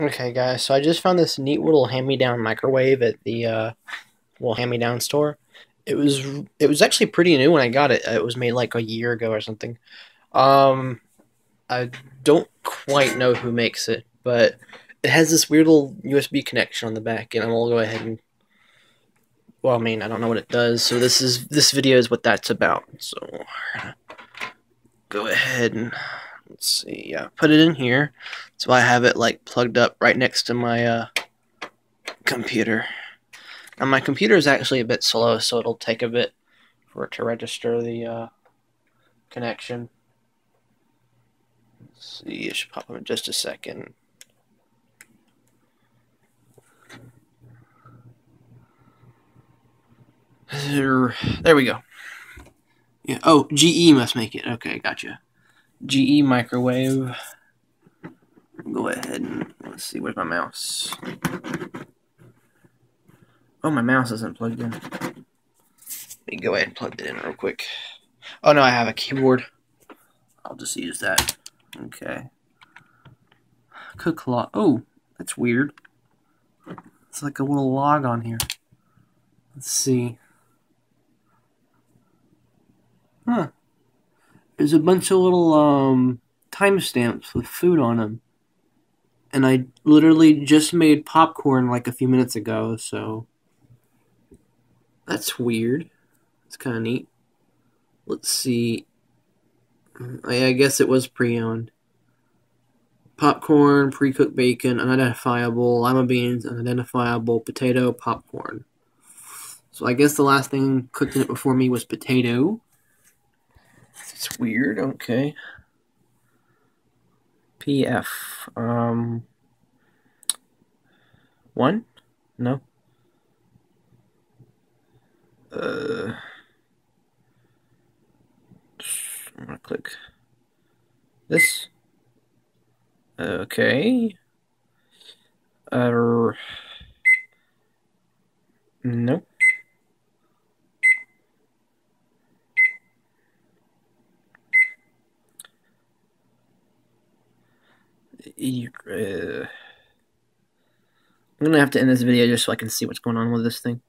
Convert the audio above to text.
Okay, guys, so I just found this neat little hand-me-down microwave at the uh, little hand-me-down store. It was it was actually pretty new when I got it. It was made like a year ago or something. Um, I don't quite know who makes it, but it has this weird little USB connection on the back, and gonna go ahead and. Well, I mean, I don't know what it does, so this is this video is what that's about. So, go ahead and let's see. Yeah, put it in here. So I have it like plugged up right next to my uh, computer. Now my computer is actually a bit slow, so it'll take a bit for it to register the uh, connection. Let's see, it should pop up in just a second. There we go. Yeah. Oh, GE must make it. Okay, gotcha. GE microwave. Go ahead and let's see. Where's my mouse? Oh, my mouse isn't plugged in. Let me go ahead and plug it in real quick. Oh no, I have a keyboard. I'll just use that. Okay. Cook log. Oh, that's weird. It's like a little log on here. Let's see. There's a bunch of little um, timestamps with food on them. And I literally just made popcorn like a few minutes ago, so that's weird. It's kind of neat. Let's see. I guess it was pre-owned. Popcorn, pre-cooked bacon, unidentifiable, lima beans, unidentifiable, potato, popcorn. So I guess the last thing cooked in it before me was potato. It's weird. Okay. PF. Um. One? No. Uh. I'm gonna click this. Okay. Uh. Nope. Uh, I'm gonna have to end this video just so I can see what's going on with this thing.